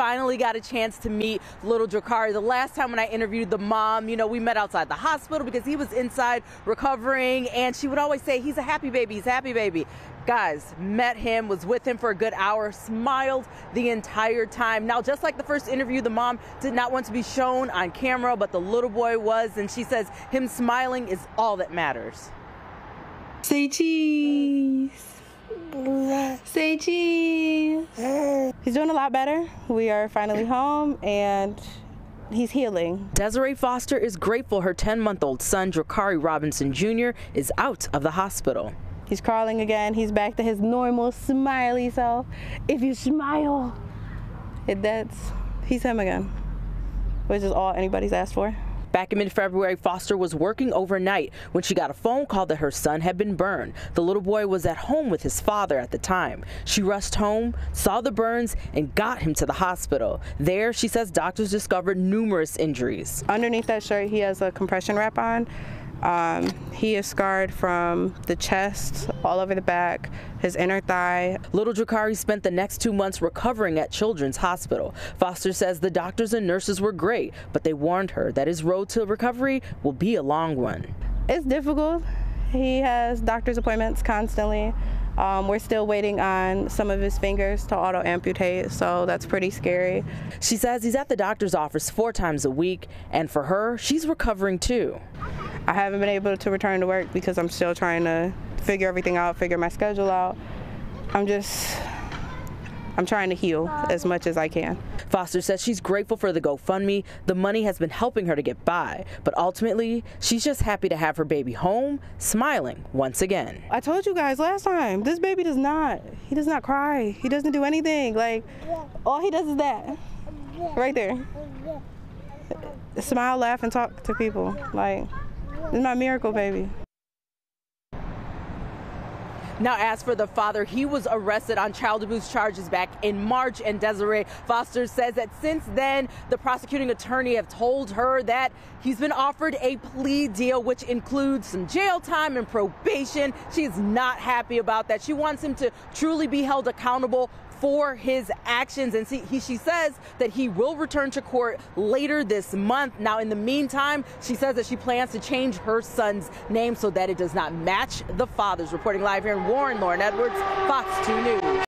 finally got a chance to meet little Drakari. The last time when I interviewed the mom, you know, we met outside the hospital because he was inside recovering, and she would always say, He's a happy baby, he's a happy baby. Guys, met him, was with him for a good hour, smiled the entire time. Now, just like the first interview, the mom did not want to be shown on camera, but the little boy was, and she says him smiling is all that matters. Say cheese. Say cheese. He's doing a lot better. We are finally home and he's healing. Desiree Foster is grateful her 10 month old son, Drakari Robinson Jr., is out of the hospital. He's crawling again. He's back to his normal smiley self. If you smile, it, that's, he's him again, which is all anybody's asked for. Back in mid February, Foster was working overnight when she got a phone call that her son had been burned. The little boy was at home with his father at the time. She rushed home, saw the burns, and got him to the hospital. There, she says doctors discovered numerous injuries. Underneath that shirt, he has a compression wrap on. Um, he is scarred from the chest, all over the back, his inner thigh. Little Drakari spent the next two months recovering at Children's Hospital. Foster says the doctors and nurses were great, but they warned her that his road to recovery will be a long one. It's difficult. He has doctor's appointments constantly. Um, we're still waiting on some of his fingers to auto amputate, so that's pretty scary. She says he's at the doctor's office four times a week, and for her, she's recovering too. I haven't been able to return to work because I'm still trying to figure everything out, figure my schedule out. I'm just, I'm trying to heal as much as I can. Foster says she's grateful for the GoFundMe. The money has been helping her to get by, but ultimately, she's just happy to have her baby home, smiling once again. I told you guys last time, this baby does not, he does not cry. He doesn't do anything. Like, all he does is that, right there. Smile, laugh, and talk to people. Like, it's my miracle baby. Now, as for the father, he was arrested on child abuse charges back in March, and Desiree Foster says that since then, the prosecuting attorney have told her that he's been offered a plea deal, which includes some jail time and probation. She's not happy about that. She wants him to truly be held accountable for his actions. And see, he, she says that he will return to court later this month. Now, in the meantime, she says that she plans to change her son's name so that it does not match the father's. Reporting live here in Warren, Lauren Edwards, Fox 2 News.